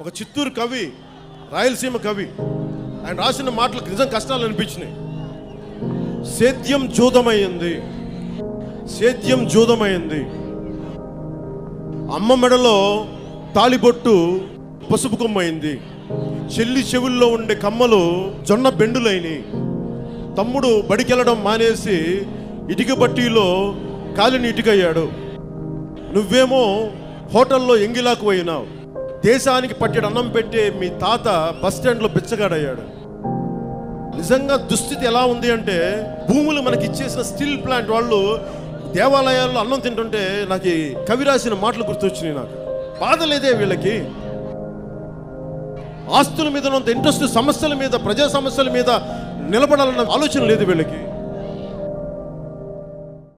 ఒక చిత్తూరు కవి రాయలసీమ కవి. ఆయన రాసిన మాటలకు నిజం కష్టాలు అనిపించినాయి. సేద్యం జూదమైంది. సేద్యం జూదమైంది. అమ్మ మెడలో తాళిబొట్టు పసుపు కొమ్మైంది. చెల్లి చెవుల్లో ఉండే కమ్మలు జొన్న బెండులైనవి తమ్ముడు బడికెళ్ళడం మానేసి ఇటుక బట్టీలో కాలిని ఇటుకయ్యాడు నువ్వేమో హోటల్లో ఎంగిలాకు పోయినావు దేశానికి పట్టెడు అన్నం పెట్టే మీ తాత బస్ స్టాండ్లో బిచ్చగాడయ్యాడు. నిజంగా దుస్థితి ఎలా ఉంది అంటే భూములు మనకి ఇచ్చేసిన స్టీల్ ప్లాంట్ వాళ్ళు దేవాలయాల్లో అన్నం తింటుంటే నాకు కవి రాసిన మాటలు గుర్తొచ్చినాయి నాకు. బాధ లేదే వీళ్ళకి? ఆస్తుల మీద ఉన్నంత ఇంట్రెస్ట్ సమస్యల మీద ప్రజా సమస్యల మీద నిలబడాలన్న ఆలోచన లేదు వీళ్ళకి.